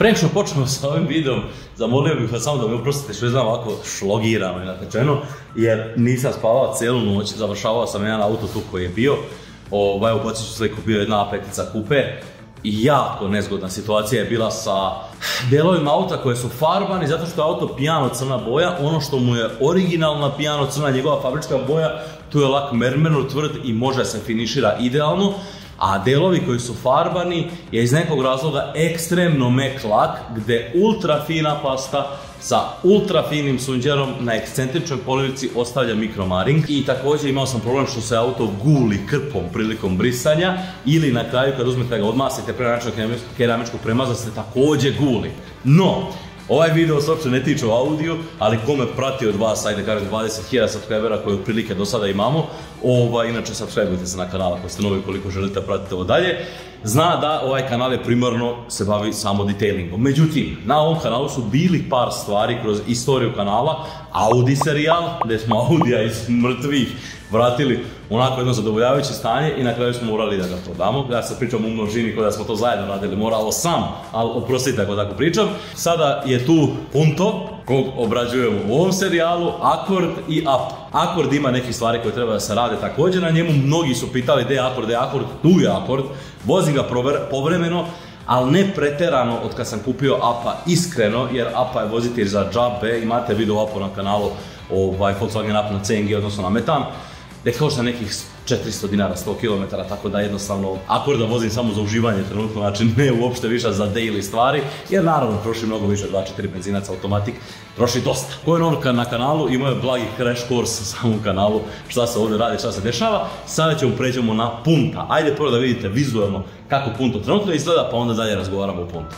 Prije što počnemo sa ovim videom, zamolio bih vas samo da mi oprostite što znam ovako šlogirano i natečeno, jer nisam spavao cijelu noć, završavao sam jedan auto tu koji je bio, ovaj, u ću sliku bio jedna apetica kupe, i jako nezgodna situacija je bila sa dijelovima auta koje su farbani zato što je auto pijano crna boja, ono što mu je originalna pijano crna njegova fabrička boja, tu je lak mermerno tvrd i može se finišira idealno, a delovi koji su farbani je iz nekog razloga ekstremno mek lak gdje ultra fina pasta sa ultra finim sunđerom na ekscentričnoj polivici ostavlja mikromaring i također imao sam problem što se auto guli krpom prilikom brisanja ili na kraju kad uzmete ga odmasite prenačno keramičku premaza se također guli. No, Ovaj video se uopće ne tiče o audio, ali kome prati od vas, ajde kažem 20.000 subscribera koje otprilike do sada imamo, ovaj, inače subscribeujte se na kanal ako ste novi koliko želite pratiti ovo dalje, zna da ovaj kanal je primarno se bavi samo detailingom. Međutim, na ovom kanalu su bili par stvari kroz istoriju kanala, Audi serijal, gdje smo Audija iz mrtvih vratili onako jedno zadovoljavajuće stanje i na kraju smo morali da ga prodamo. Ja se pričam u množini kada smo to zajedno radili, moralo sam, ali oprostite ako tako pričam. Sada je tu Punto, kog obrađujemo u ovom serijalu, Akord i Up. Akord ima nekih stvari koje treba da se rade također na njemu, mnogi su pitali gdje je Akord, gdje je Akord, tu je Akord, vozim ga povremeno, ali ne preterano od kad sam kupio APA, iskreno, jer APA je vozitelj za džabe, imate video APA na kanalu ovaj, Volkswagen APA na CNG, odnosno na metan da košta nekih 400 dinara 100 km, tako da jednostavno da vozim samo za uživanje trenutno, znači ne uopšte više za daily stvari, jer naravno troši mnogo više 2-4 benzinaca automatik, troši dosta. Ko je novka na kanalu, imao je blagi crash course u samom kanalu, šta se ovdje radi, šta se dešava, sada ćemo pređemo na punta. Ajde prvo da vidite vizualno kako punto trenutno izgleda, pa onda dalje razgovaramo o puntu.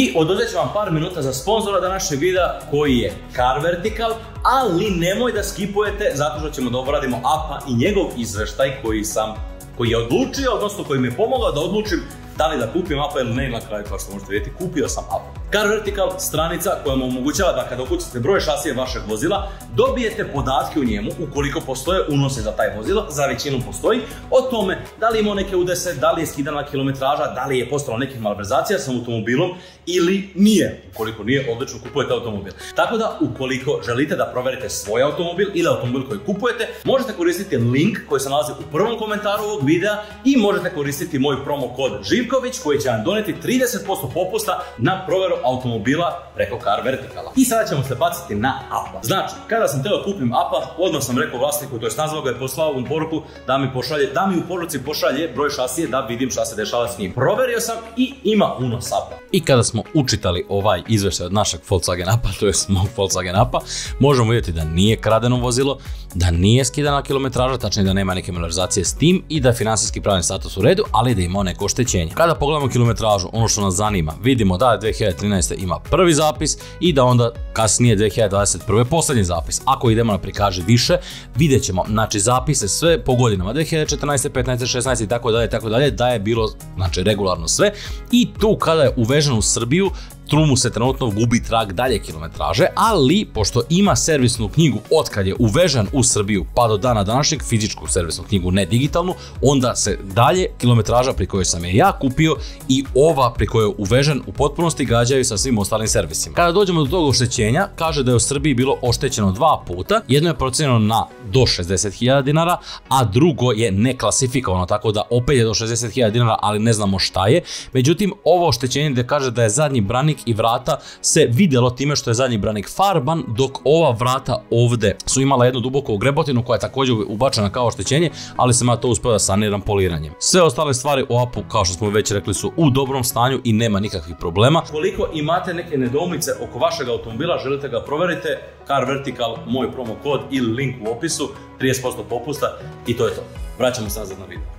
I oduzet ću vam par minuta za sponzora današnjeg videa koji je Car Vertical, ali nemoj da skipujete zato što ćemo da obradimo APA i njegov izveštaj koji sam koji je odlučio, odnosno koji mi je pomogao da odlučim da li da kupim APA ili ne, na kraju kao što možete vidjeti, kupio sam APA. Car Vertical stranica koja vam omogućava da kada ukucate broj šasije vašeg vozila, dobijete podatke u njemu ukoliko postoje unose za taj vozilo, za većinu postoji, o tome da li imao neke udese, da li je skidana kilometraža, da li je postalo nekih malverzacija sa automobilom ili nije. Ukoliko nije, odlično kupujete automobil. Tako da, ukoliko želite da proverite svoj automobil ili automobil koji kupujete, možete koristiti link koji se nalazi u prvom komentaru ovog videa i možete koristiti moj promo kod Živković koji će vam doneti 30% popusta na proveru automobila preko Car Verticala. I sada ćemo se baciti na APA. Znači, kada sam teo kupim APA, odmah sam rekao vlasniku, to je nazvao ga je poslao u poruku da mi pošalje, da mi u poruci pošalje broj šasije da vidim šta se dešava s njim. Proverio sam i ima unos APA. I kada smo učitali ovaj izveštaj od našeg Volkswagen APA, to je mog Volkswagen možemo vidjeti da nije kradeno vozilo, da nije skidana kilometraža, tačnije da nema neke malverzacije s tim i da je financijski pravni status u redu, ali da ima neko oštećenje. Kada pogledamo kilometražu, ono što nas zanima, vidimo da je 2013. ima prvi zapis i da onda kasnije 2021. posljednji zapis. Ako idemo na prikaže više, vidjet ćemo, znači zapise sve po godinama, 2014. 15. 16. i tako dalje, tako dalje, da je bilo, znači regularno sve i tu kada je uvežen u Srbiju, Trumu se trenutno gubi trag dalje kilometraže, ali pošto ima servisnu knjigu od kad je uvežen u Srbiju pa do dana današnjeg fizičku servisnu knjigu, ne digitalnu, onda se dalje kilometraža pri kojoj sam je ja kupio i ova pri kojoj je uvežen u potpunosti gađaju sa svim ostalim servisima. Kada dođemo do tog oštećenja, kaže da je u Srbiji bilo oštećeno dva puta, jedno je procenjeno na do 60.000 dinara, a drugo je neklasifikovano, tako da opet je do 60.000 dinara, ali ne znamo šta je. Međutim, ovo oštećenje gdje kaže da je zadnji branik i vrata se vidjelo time što je zadnji branik farban, dok ova vrata ovdje su imala jednu duboku grebotinu koja je također ubačena kao oštećenje, ali sam ja to uspio da saniram poliranjem. Sve ostale stvari u apu, kao što smo već rekli, su u dobrom stanju i nema nikakvih problema. Koliko imate neke nedoumice oko vašeg automobila, želite ga provjerite, Car Vertical, moj promo kod ili link u opisu, 30% popusta i to je to. Vraćamo se nazad na video.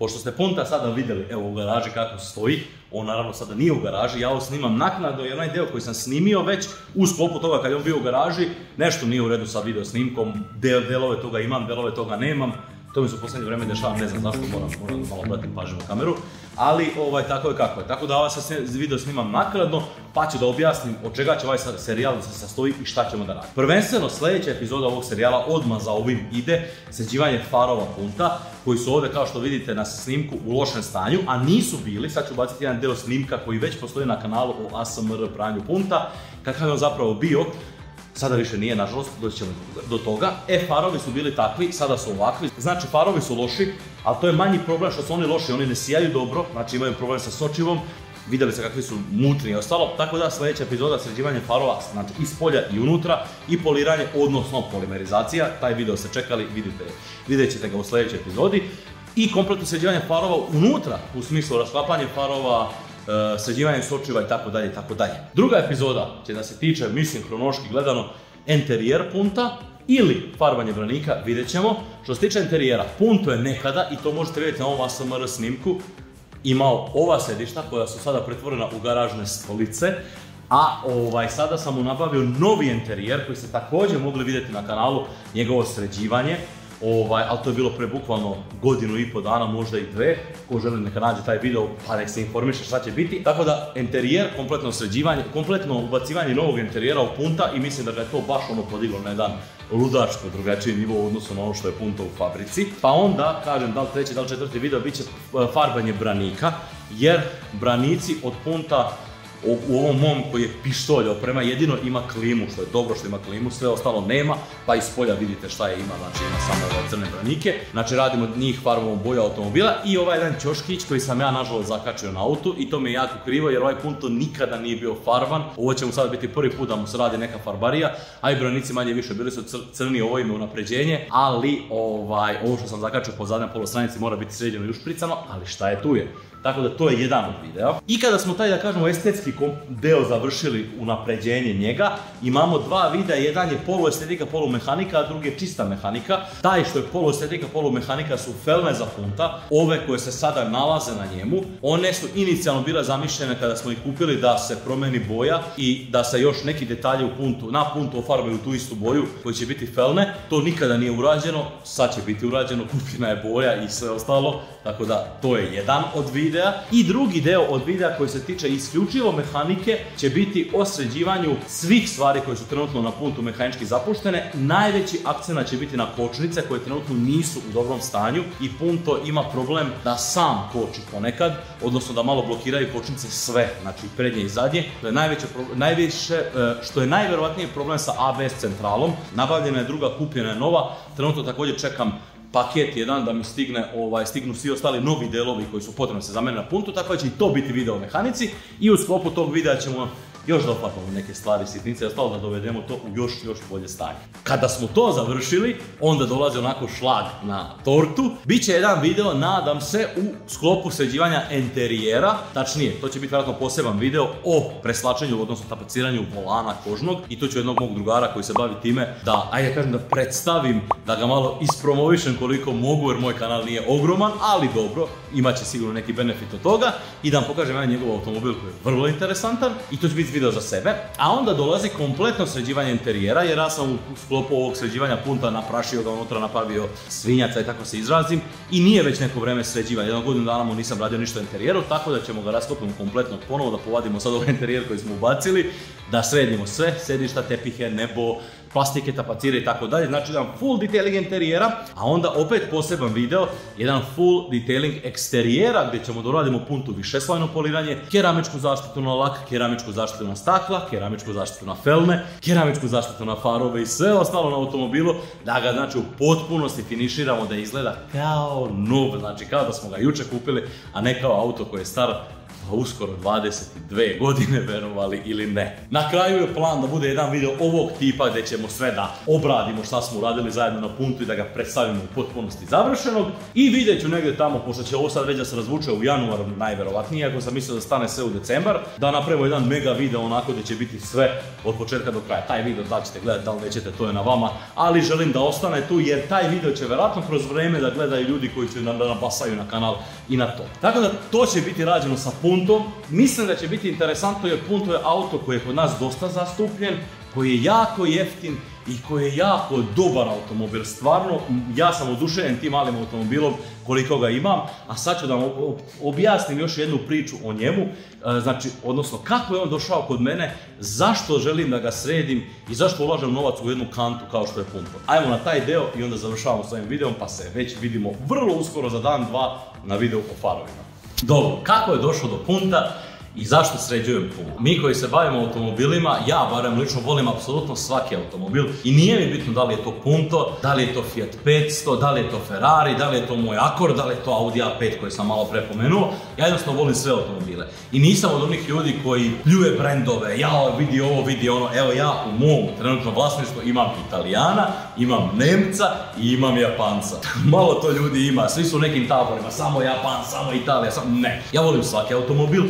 Pošto ste punta sada vidjeli, evo u garaži kako stoji, on naravno sada nije u garaži, ja ovo snimam naknadno i onaj deo koji sam snimio već u sklopu toga kad je on bio u garaži, nešto nije u redu sa video snimkom, del, delove toga imam, delove toga nemam, to mi se u posljednje vrijeme dešava, ne znam zašto moram, moram malo brati pažnju u kameru, ali ovaj, tako je kako je. Tako da ovaj video snimam nakladno, pa ću da objasnim od čega će ovaj serijal da se sastoji i šta ćemo da radimo. Prvenstveno sljedeća epizoda ovog serijala odmah za ovim ide sređivanje farova punta, koji su ovdje kao što vidite na snimku u lošem stanju, a nisu bili, sad ću baciti jedan deo snimka koji već postoji na kanalu o ASMR pranju punta, kakav je on zapravo bio, Sada više nije, nažalost, doći ćemo do toga. E, farovi su bili takvi, sada su ovakvi. Znači, farovi su loši, ali to je manji problem što su oni loši, oni ne sijaju dobro, znači imaju problem sa sočivom, vidjeli se kakvi su mutni i ostalo, tako da sljedeća epizoda sređivanje farova, znači iz polja i unutra i poliranje, odnosno polimerizacija, taj video ste čekali, vidite, vidjet ćete ga u sljedećoj epizodi. I kompletno sređivanje farova unutra, u smislu rasklapanje farova, E, sređivanje sočiva i tako dalje i tako dalje. Druga epizoda će da se tiče, mislim, kronološki gledano, enterijer punta ili farbanje branika, vidjet ćemo. Što se tiče enterijera, punto je nekada, i to možete vidjeti na ovom ASMR snimku, imao ova sedišta koja su sada pretvorena u garažne stolice, a ovaj, sada sam mu nabavio novi enterijer koji ste također mogli vidjeti na kanalu, njegovo sređivanje. Ovaj, ali to je bilo pre bukvalno godinu i pol dana, možda i dve. Ko želi neka nađe taj video pa nek se informiše šta će biti. Tako da, interijer, kompletno sređivanje, kompletno ubacivanje novog interijera u punta i mislim da ga je to baš ono podiglo na jedan ludačko drugačiji nivo u odnosu na ono što je punta u fabrici. Pa onda, kažem, da li treći, da li četvrti video, bit će e, farbanje branika, jer branici od punta u ovom mom koji je pištolj oprema jedino ima klimu, što je dobro što ima klimu, sve ostalo nema, pa iz polja vidite šta je ima, znači ima samo ove crne branike. Znači radimo njih farbovom boja automobila i ovaj jedan čoškić koji sam ja nažalost zakačio na autu i to mi je jako krivo jer ovaj punto nikada nije bio farban. Ovo će mu sad biti prvi put da mu se radi neka farbarija, a i branici manje više bili su crni, ovo ime unapređenje, ali ovaj, ovo što sam zakačio po zadnjoj polostranici mora biti sređeno i ušpricano, ali šta je tu je. Tako da to je jedan od videa. I kada smo taj, da kažemo, estetski deo završili unapređenje njega, imamo dva videa, jedan je poluestetika, polumehanika, a drugi je čista mehanika. Taj što je poluestetika, polumehanika su felne za punta, ove koje se sada nalaze na njemu. One su inicijalno bile zamišljene kada smo ih kupili da se promeni boja i da se još neki detalji u puntu, na puntu ofarbaju tu istu boju koji će biti felne. To nikada nije urađeno, sad će biti urađeno, kupljena je boja i sve ostalo, tako da to je jedan od videa videa i drugi deo od videa koji se tiče isključivo mehanike će biti o sređivanju svih stvari koje su trenutno na puntu mehanički zapuštene. Najveći akcent će biti na kočnice koje trenutno nisu u dobrom stanju i punto ima problem da sam koči ponekad, odnosno da malo blokiraju kočnice sve, znači prednje i zadnje. To je najveće, najviše, e, što je najvjerojatniji problem sa ABS centralom. Nabavljena je druga, kupljena je nova. Trenutno također čekam paket jedan da mi stigne, ovaj, stignu svi ostali novi delovi koji su potrebni se za mene na puntu, tako da će i to biti video o mehanici i u sklopu tog videa ćemo još da neke stvari, sitnice, ostalo da dovedemo to u još, još bolje stanje. Kada smo to završili, onda dolazi onako šlag na tortu. Biće jedan video, nadam se, u sklopu sređivanja enterijera, tačnije, to će biti vjerojatno poseban video o preslačenju, odnosno tapaciranju volana kožnog i to ću jednog mog drugara koji se bavi time da, ajde kažem da predstavim, da ga malo ispromovišem koliko mogu jer moj kanal nije ogroman, ali dobro, imat će sigurno neki benefit od toga i da vam pokažem jedan njegov automobil koji je vrlo interesantan i to će biti video za sebe, a onda dolazi kompletno sređivanje interijera, jer ja sam u sklopu ovog sređivanja punta naprašio ga unutra, napravio svinjaca i tako se izrazim i nije već neko vreme sređivanja, jednog godinu dana mu nisam radio ništa interijeru, tako da ćemo ga rasklopiti kompletno ponovo, da povadimo sad ovaj interijer koji smo ubacili, da sredimo sve, sedišta, tepihe, nebo, plastike, tapacire i tako dalje. Znači jedan full detailing interijera, a onda opet poseban video, jedan full detailing eksterijera gdje ćemo doradimo puntu višeslojno poliranje, keramičku zaštitu na lak, keramičku zaštitu na stakla, keramičku zaštitu na felne, keramičku zaštitu na farove i sve ostalo na automobilu, da ga znači u potpunosti finiširamo da izgleda kao nov, znači kao da smo ga juče kupili, a ne kao auto koji je star pa uskoro 22 godine, verovali ili ne. Na kraju je plan da bude jedan video ovog tipa gdje ćemo sve da obradimo šta smo uradili zajedno na puntu i da ga predstavimo u potpunosti završenog. I vidjet ću negdje tamo, pošto će ovo sad već da se razvuče u januaru najverovatnije, ako sam mislio da stane sve u decembar, da napravimo jedan mega video onako gdje će biti sve od početka do kraja. Taj video da ćete gledati, da li nećete, to je na vama, ali želim da ostane tu jer taj video će vjerojatno kroz vrijeme da gledaju ljudi koji će da napasaju na kanal i na to. Tako da to će biti rađeno sa puntom. Mislim da će biti interesantno jer punto je auto koji je kod nas dosta zastupljen, koji je jako jeftin i koji je jako dobar automobil. Stvarno, ja sam oduševljen tim malim automobilom koliko ga imam, a sad ću da vam objasnim još jednu priču o njemu, e, znači, odnosno kako je on došao kod mene, zašto želim da ga sredim i zašto ulažem novac u jednu kantu kao što je punto. Ajmo na taj deo i onda završavamo s ovim videom, pa se već vidimo vrlo uskoro za dan, dva na videu o farovima. Dobro, kako je došlo do punta? I zašto sređujem puno? Mi koji se bavimo automobilima, ja barem lično volim apsolutno svaki automobil i nije mi bitno da li je to Punto, da li je to Fiat 500, da li je to Ferrari, da li je to moj Accord, da li je to Audi A5 koji sam malo prepomenuo. Ja jednostavno volim sve automobile. I nisam od onih ljudi koji pljuje brendove, ja vidi ovo, vidi ono. Evo ja u mom trenutnom vlasništvu imam Italijana, imam Nemca i imam Japanca. Malo to ljudi ima, svi su u nekim taborima, samo Japan, samo Italija, samo... Ne. Ja volim svaki automobil,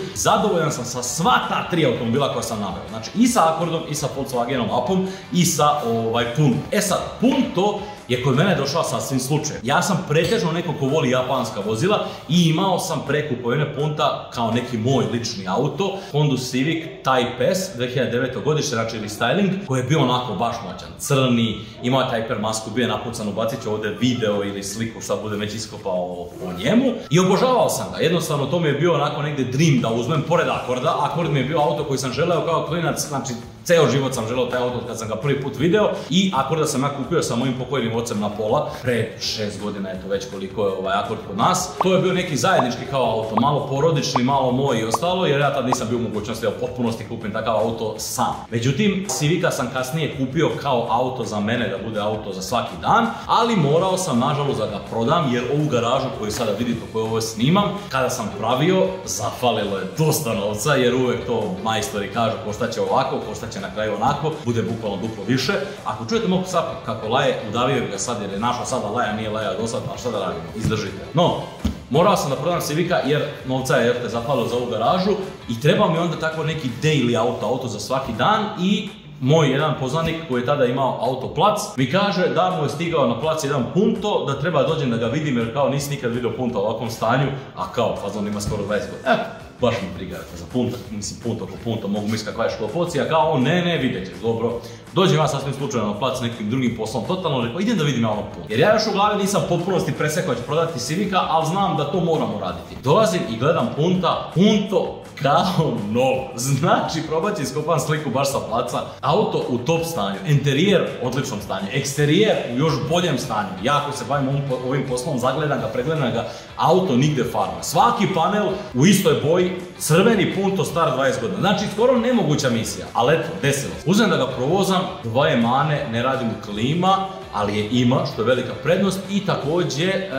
zadovoljan sam sa sva ta tri automobila koja sam naveo. Znači i sa Accordom, i sa Volkswagenom Appom, i sa ovaj, Punto. E sad, Punto je kod mene došao sasvim slučaj. Ja sam pretežno neko ko voli japanska vozila i imao sam preko pojene Punta kao neki moj lični auto, Honda Civic Type S 2009. godište, znači restyling, koji je bio onako baš moćan, crni, imao je Typer masku, bio je napucan, ubacit ću ovdje video ili sliku šta bude već iskopao o njemu i obožavao sam ga, jednostavno to mi je bio onako negdje dream da uzmem pored Akorda, Akord mi je bio auto koji sam želeo kao klinac, znači Ceo život sam želeo taj auto kad sam ga prvi put video i Akorda sam ja kupio sa mojim pokojnim ocem na pola, pre šest godina, eto već koliko je ovaj Akord kod nas. To je bio neki zajednički kao auto, malo porodični, malo moj i ostalo, jer ja tad nisam bio u mogućnosti da u potpunosti kupim takav auto sam. Međutim, Civica sam kasnije kupio kao auto za mene, da bude auto za svaki dan, ali morao sam nažalost da ga prodam, jer ovu garažu koju sada vidite koju ovo snimam, kada sam pravio, zafalilo je dosta novca, jer uvek to majstori kažu košta će ovako, će na kraju onako, bude bukvalno duplo više. Ako čujete mog psa kako laje, udavio ga sad jer je našao sada laja, nije laja do sad, pa šta da radimo, izdržite. No, morao sam da prodam Civica jer novca je te zapalo za ovu garažu i treba mi onda tako neki daily auto, auto za svaki dan i moj jedan poznanik koji je tada imao autoplac mi kaže da mu je stigao na plac jedan punto, da treba dođem da ga vidim jer kao nisi nikad vidio punto u ovakvom stanju, a kao fazon ima skoro 20 godina baš mi briga za punta, mislim punto po punto, mogu misliti kakva je šklopocija, kao on, ne, ne, vidjet ćeš, dobro. Dođem ja sasvim slučajno na plac nekim drugim poslom, totalno rekao, idem da vidim ja ono punto. Jer ja još u glavi nisam potpunosti presekao će prodati Civica, ali znam da to moramo raditi. Dolazim i gledam punta, punto kao novo. Znači, probat će iskopan sliku baš sa placa. Auto u top stanju, interijer u odličnom stanju, eksterijer u još boljem stanju. Ja ako se bavim ovim poslom, zagledam ga, pregledam ga, auto nigde farma. Svaki panel u istoj boji, crveni punto star 20 godina. Znači, skoro nemoguća misija, ali eto, desilo. Uzem da ga provozam, dvoje mane, ne radim u klima, ali je ima, što je velika prednost i također e,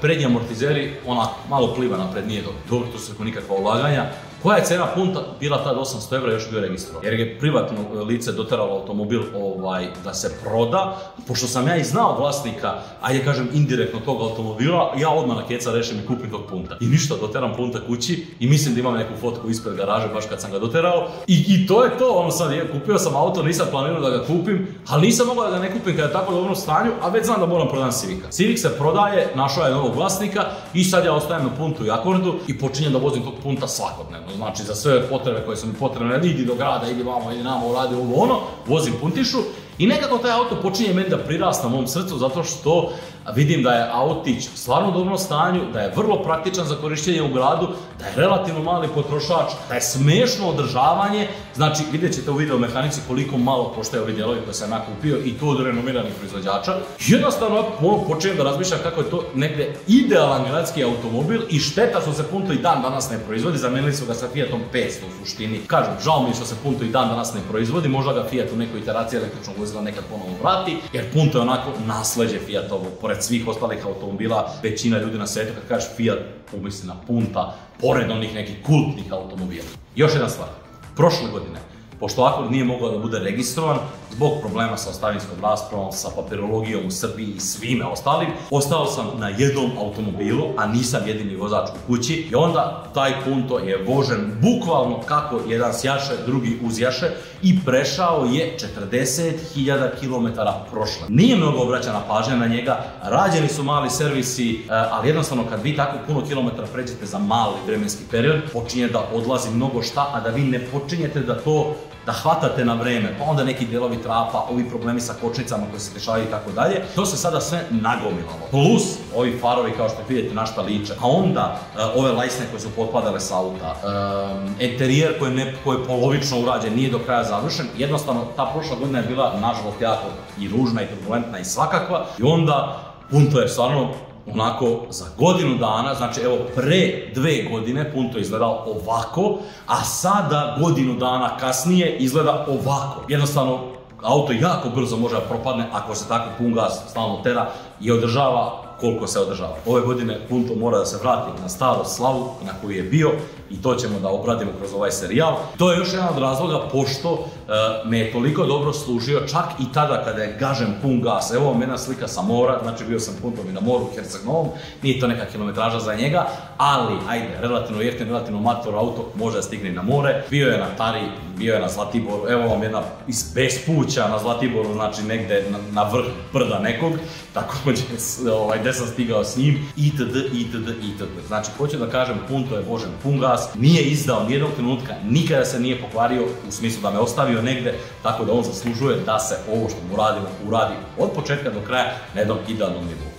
prednji amortizeri, onako, malo pliva napred, nije dobro, to su nikakva ulaganja, koja je cena punta bila tad 800 evra još bio registrovan. Jer je privatno e, lice doteralo automobil ovaj, da se proda. Pošto sam ja i znao vlasnika, ajde kažem indirektno tog automobila, ja odmah na keca rešim i kupim tog punta. I ništa, doteram punta kući i mislim da imam neku fotku ispred garaže baš kad sam ga doterao. I, i to je to, ono sad, je, kupio sam auto, nisam planirao da ga kupim, ali nisam mogao da ga ne kupim kada je tako dobro stanju, a već znam da moram prodati Civica. Civic se prodaje, našao je novog vlasnika i sad ja ostajem na puntu i akordu i počinjem da vozim tog punta svakodnevno znači za sve potrebe koje su mi potrebne, idi do grada, idi vamo, idi namo, radi ovo ono, vozim puntišu i nekako taj auto počinje meni da prirasta mom srcu zato što vidim da je autić stvarno dobrom stanju, da je vrlo praktičan za korištenje u gradu, da je relativno mali potrošač, da je smešno održavanje, znači vidjet ćete u video mehanici koliko malo koštaju ovi dijelovi koje sam ja kupio i to od renomiranih proizvođača. Jednostavno počinjem da razmišljam kako je to negdje idealan gradski automobil i šteta što se Punto i dan danas ne proizvodi, zamenili su ga sa Fiatom 500 u suštini. Kažem, žao mi je što se Punto i dan danas ne proizvodi, možda ga Fiat u nekoj iteraciji električnog vozila nekad ponovno vrati, jer Punto je onako nasleđe Fiatovo, pored svih ostalih automobila, većina ljudi na svijetu kad kažeš Fiat pomisli na punta, pored onih nekih kultnih automobila. Još jedna stvar, prošle godine Pošto Akord nije mogao da bude registrovan zbog problema sa ostavinskom raspravom, sa papirologijom u Srbiji i svime ostalim, ostao sam na jednom automobilu, a nisam jedini vozač u kući i onda taj punto je vožen bukvalno kako jedan sjaše, drugi uzjaše i prešao je 40.000 km prošle. Nije mnogo obraćana pažnja na njega, rađeni su mali servisi, e, ali jednostavno kad vi tako puno kilometara pređete za mali vremenski period, počinje da odlazi mnogo šta, a da vi ne počinjete da to da hvatate na vreme, pa onda neki delovi trapa, ovi problemi sa kočnicama koji se dešavaju i tako dalje. To se sada sve nagomilalo. Plus ovi farovi kao što vidite na šta liče. A onda uh, ove lajsne koje su potpadale s auta, uh, interijer koji, koji je polovično urađen, nije do kraja završen. Jednostavno, ta prošla godina je bila, nažalost, jako i ružna i turbulentna i svakakva. I onda Punto je stvarno onako za godinu dana, znači evo pre dve godine Punto je izgledao ovako, a sada godinu dana kasnije izgleda ovako. Jednostavno auto jako brzo može da propadne ako se tako pun gas stalno tera i održava koliko se održava. Ove godine Punto mora da se vrati na staru slavu na koju je bio i to ćemo da obradimo kroz ovaj serijal. To je još jedan od razloga pošto uh, me je toliko dobro služio čak i tada kada je gažen pun gas. Evo vam jedna slika sa mora, znači bio sam puntom i na moru u Herceg Novom, nije to neka kilometraža za njega, ali ajde, relativno jeftin, relativno mator auto može da stigne na more. Bio je na Tari, bio je na Zlatiboru, evo vam jedna iz bespuća na Zlatiboru, znači negde na, vrh brda nekog, takođe ovaj, sam stigao s njim, itd, itd, itd. Znači, hoću da kažem, punto je božen pun gas, nije izdao nijednog trenutka, nikada se nije pokvario u smislu da me ostavio negde, tako da on zaslužuje da se ovo što mu radimo uradi od početka do kraja na jednom idealnom nivou.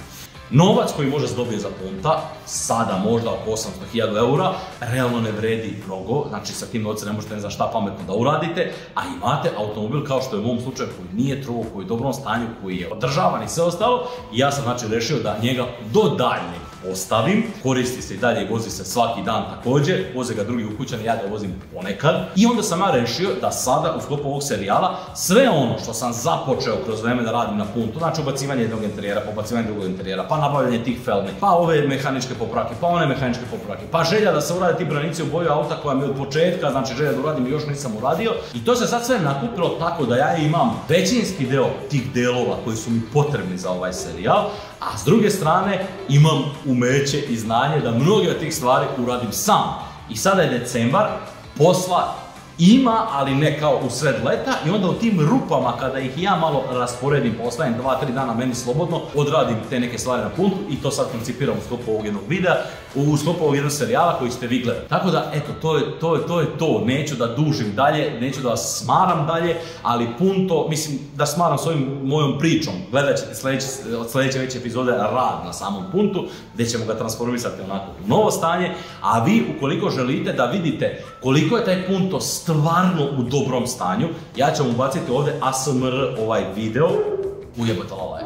Novac koji može se dobije za punta, sada možda oko 800.000 eura, realno ne vredi mnogo, znači sa tim novcem ne možete ne za šta pametno da uradite, a imate automobil kao što je u mom slučaju koji nije truo, koji je u dobrom stanju, koji je održavan i sve ostalo, i ja sam znači rešio da njega do daljnjeg ostavim, koristi se i dalje vozi se svaki dan takođe, voze ga drugi ukućani, ja ga vozim ponekad. I onda sam ja rešio da sada u sklopu ovog serijala sve ono što sam započeo kroz vreme da radim na puntu, znači ubacivanje jednog interijera, pa drugog interijera, pa nabavljanje tih felni, pa ove mehaničke popravke, pa one mehaničke popravke, pa želja da se urade ti branici u boju auta koja mi od početka, znači želja da uradim još nisam uradio. I to se sad sve nakupilo tako da ja imam većinski deo tih delova koji su mi potrebni za ovaj serijal, a s druge strane imam umeće i znanje da mnoge od tih stvari uradim sam. I sada je decembar, posla ima, ali ne kao u sred leta i onda u tim rupama kada ih ja malo rasporedim, postavim 2-3 dana meni slobodno, odradim te neke stvari na puntu i to sad koncipiram u sklopu ovog jednog videa, u sklopu ovog jednog serijala koji ste vi gledali. Tako da, eto, to je to, je, to, je to. Neću da dužim dalje, neću da vas smaram dalje, ali punto, mislim da smaram s ovim mojom pričom. Gledat ćete sledeće, od sledeće veće epizode rad na samom puntu, gde ćemo ga transformisati onako u novo stanje, a vi ukoliko želite da vidite koliko je taj punto stvarno u dobrom stanju, ja ću vam ubaciti ovde ASMR ovaj video, ujebote lala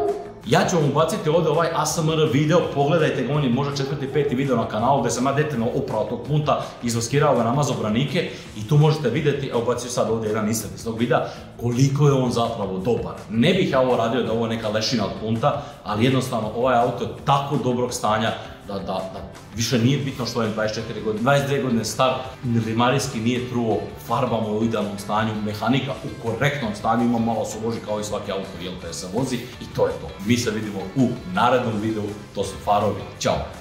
Ja ću vam ubaciti ovde ovaj ASMR video, pogledajte ga, on je možda četvrti, peti video na kanalu gde sam ja detaljno upravo tog punta, izvoskirao ga namazao branike. I tu možete videti, a ubacio sad ovde jedan isred iz tog videa, koliko je on zapravo dobar. Ne bih ja ovo radio da ovo je neka lešina od punta, ali jednostavno ovaj auto je tako dobrog stanja da, da, da više nije bitno što je 24 godine, 22 godine star, limarijski nije truo, farba mu je u idealnom stanju, mehanika u korektnom stanju, ima malo se loži kao i svaki auto, jel se vozi i to je to. Mi se vidimo u narednom videu, to su farovi, ćao!